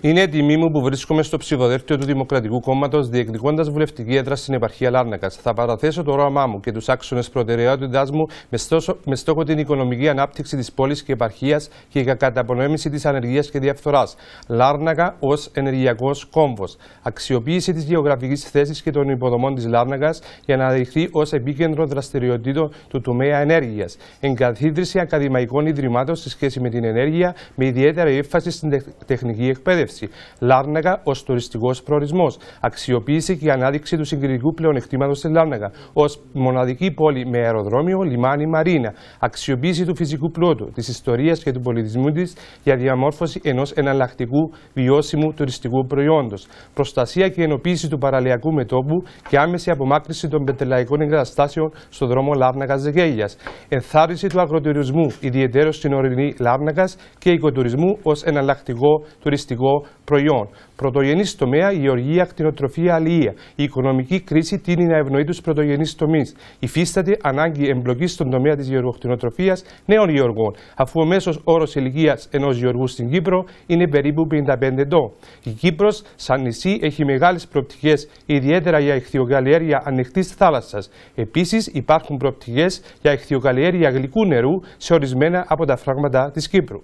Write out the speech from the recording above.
Είναι η τιμή μου που βρίσκομαι στο ψηφοδέλτιο του Δημοκρατικού Κόμματος διεκδικώντας βουλευτική έδρα στην επαρχία Λάρνακας. Θα παραθέσω το όραμά μου και τους άξονες προτεραιότητάς μου με, με στόχο την οικονομική ανάπτυξη της πόλης και επαρχίας και για καταπονέμηση της ανεργίας και διαφθοράς. Λάρνακα ως ενεργειακός κόμβος. Αξιοποίηση της γεωγραφικής θέσης και των υποδομών της Λάρνακας για να δειχθεί ως επίκεντρο δραστηριοτήτων του τομέα ενέργειας. Εγκαθίδρυση ακαδημαϊκών ιδρυμάτων σε σχέση με την ενέργεια με ιδιαίτερη έμφαση στην τεχνική εκπαίδευση. Λάρναγα ως τουριστικός προορισμός. Αξιοποίηση και ανάδειξη του συγκριτικού πλεονεκτήματος τη Λάρναγα ως μοναδική πόλη με αεροδρόμιο, λιμάνι, μαρίνα. Αξιοποίηση του φυσικού πλούτου, της ιστορίας και του πολιτισμού της για διαμόρφωση ενός εναλλακτικού βιώσιμου τουριστικού προϊόντος. Προστασία και ενοποίηση του παραλιακού μετόπου και άμεση απομάκρυση των πετελαϊκών εγκαταστάσεων στο δρόμο Λάρνακα Ζεγέλια. Ενθάρρυνση του αγροτουρισμού, ιδιαίτερω στην ορεινή Λάρνακα και οικοτουρισμού ως εναλλακτικό τουριστικό προϊόν. Πρωτογενής τομέα, η γεωργία, κτηνοτροφία, αλληλεία. Η οικονομική κρίση τίνει να ευνοεί τους πρωτογενείς τομείς. Υφίσταται ανάγκη εμπλοκής στον τομέα της γεωργοκτηνοτροφίας νέων γεωργών, αφού ο μέσος όρος ηλικίας ενός γεωργού στην Κύπρο είναι περίπου 55 ετών. Η Κύπρος, σαν νησί, έχει μεγάλες προοπτικές, ιδιαίτερα για ηχθειοκαλλιέργεια ανοιχτής θάλασσας. Επίσης, υπάρχουν προοπτικές για ηχθειοκαλλιέργεια γλυκού νερού σε ορισμένα από τα φράγματα της Κύπρου.